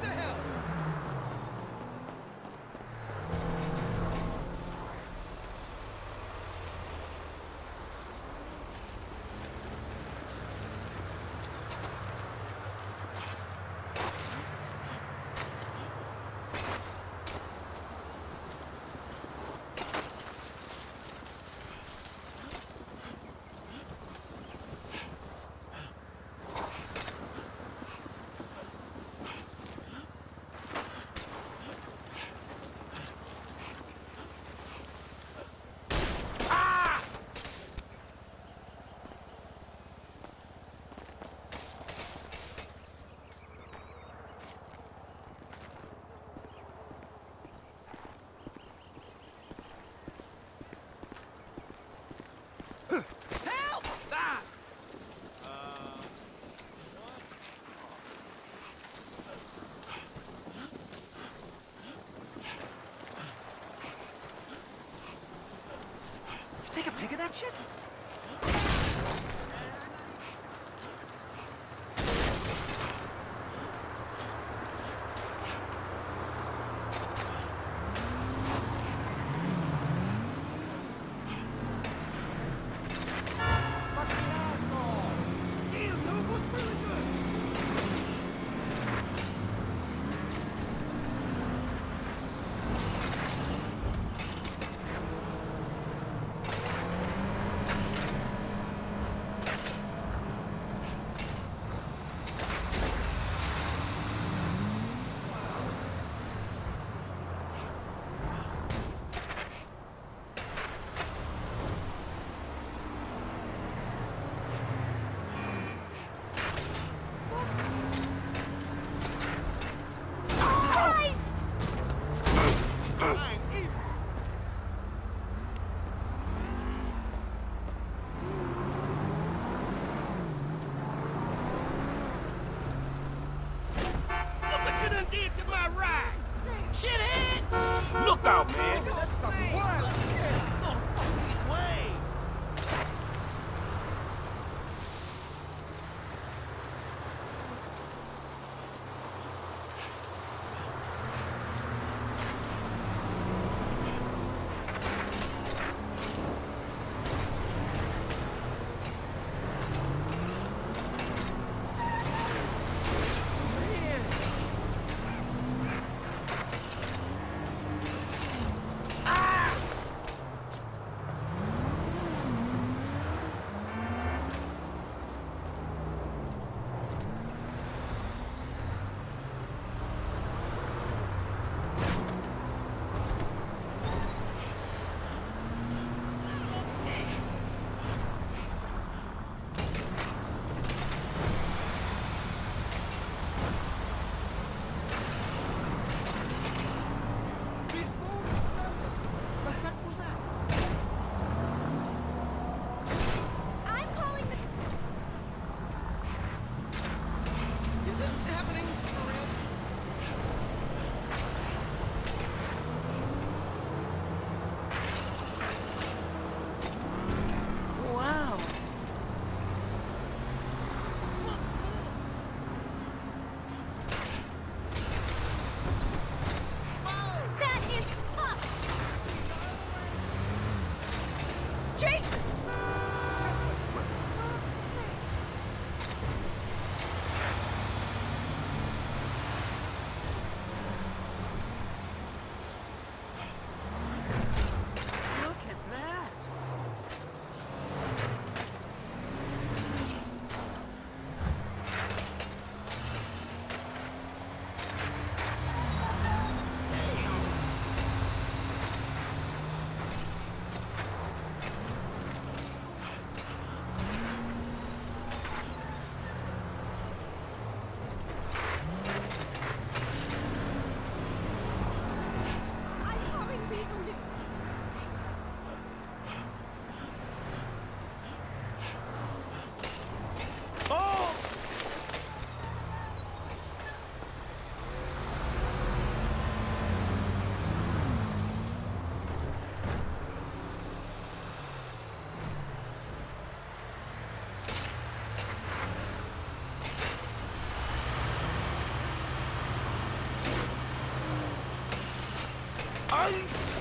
The hell? Figure that Ay!